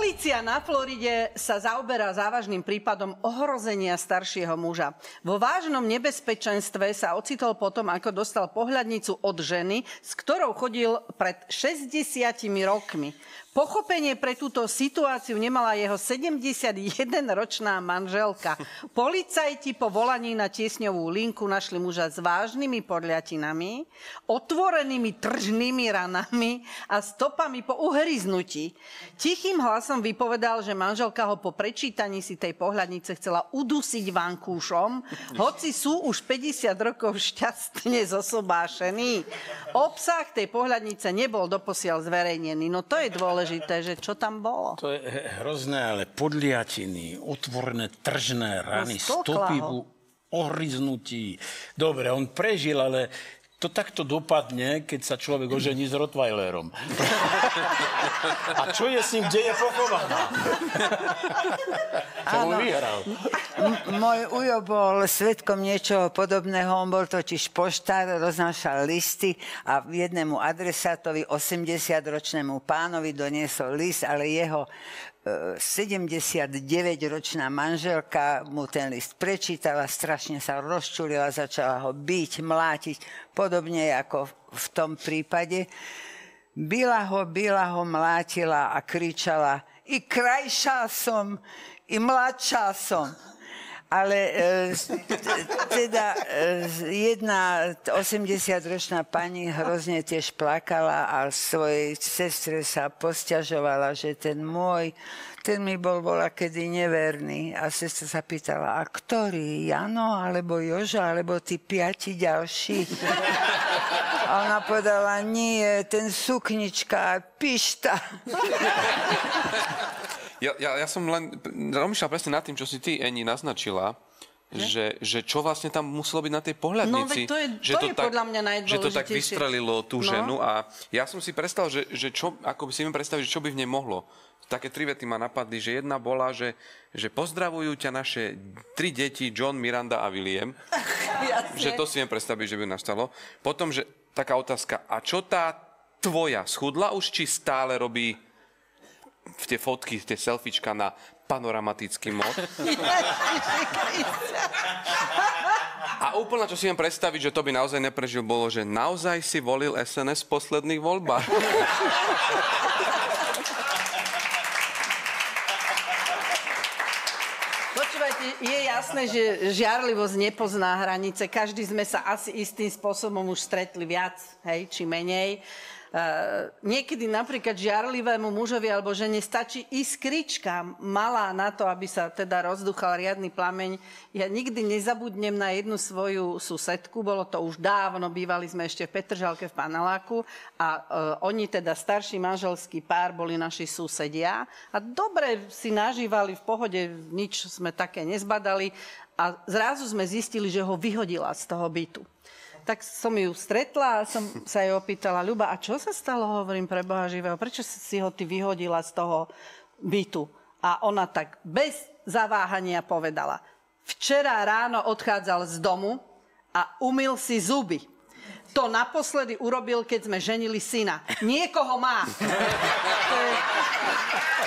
Polícia na Floride sa zaoberá závažným prípadom ohrozenia staršieho muža. Vo vážnom nebezpečenstve sa ocitol potom, ako dostal pohľadnicu od ženy, s ktorou chodil pred 60 rokmi. Pochopenie pre túto situáciu nemala jeho 71-ročná manželka. Policajti po volaní na tiesňovú linku našli muža s vážnymi podľatinami, otvorenými tržnými ranami a stopami po uhryznutí. Tichým hlasom vypovedal, že manželka ho po prečítaní si tej pohľadnice chcela udusiť vankúšom, hoci sú už 50 rokov šťastne zosobášení. Obsah tej pohľadnice nebol doposiaľ zverejnený. No to je dôležité že čo tam bolo. To je hrozné, ale podliatiny, otvorné tržné rany, No, stopy ohryznutí. Dobre, on prežil, ale to takto dopadne, keď sa človek ožení s Rottweilerom. A čo je s ním, kde je pochovaná? Áno. vyhral? M- môj ujo bol svetkom niečoho podobného. On bol totiž poštár, roznášal listy a jednému adresátovi, 80-ročnému pánovi, doniesol list, ale jeho 79-ročná manželka mu ten list prečítala, strašne sa rozčulila, začala ho byť, mlátiť, podobne ako v tom prípade. Byla ho, byla ho, mlátila a kričala, i krajšia som, i mladšia som. Ale e, teda e, jedna 80-ročná pani hrozne tiež plakala a svojej sestre sa posťažovala, že ten môj, ten mi bol bola kedy neverný. A sestra sa pýtala, a ktorý? Jano, alebo Joža, alebo tí piati ďalší? A ona povedala, nie, ten suknička, pišta. Ja, ja, ja som len rozmýšľal presne nad tým, čo si ty, Eni, naznačila, že, že čo vlastne tam muselo byť na tej pohľadnici. No, to je- že to je podľa mňa Že to tak vystrelilo tú No. ženu a ja som si predstavil, že, že čo, ako by si viem predstaviť, že čo by v nej mohlo. Také tri vety ma napadli, že jedna bola, že, že pozdravujú ťa naše tri deti, John, Miranda a William. že to si viem predstaviť, že by nastalo. Potom, že taká otázka, a čo tá tvoja schudla už, či stále robí v tie fotky, tie selfiečka na panoramatický mod. A úplne, čo si viem predstaviť, že to by naozaj neprežil, bolo, že naozaj si volil SNS v posledných voľbách. Počúvajte, je jasné, že žiarlivosť nepozná hranice. Každý sme sa asi istým spôsobom už stretli viac, hej, či menej. Uh, niekedy napríklad žiarlivému mužovi alebo žene stačí iskrička malá na to, aby sa teda rozduchal riadny plameň. Ja nikdy nezabudnem na jednu svoju susedku, bolo to už dávno, bývali sme ešte v Petržalke v Paneláku a uh, oni teda starší manželský pár boli naši susedia a dobre si nažívali v pohode, nič sme také nezbadali a zrazu sme zistili, že ho vyhodila z toho bytu tak som ju stretla a som sa jej opýtala, Ľuba, a čo sa stalo, hovorím pre Boha živého, prečo si ho ty vyhodila z toho bytu? A ona tak bez zaváhania povedala, včera ráno odchádzal z domu a umil si zuby. To naposledy urobil, keď sme ženili syna. Niekoho má.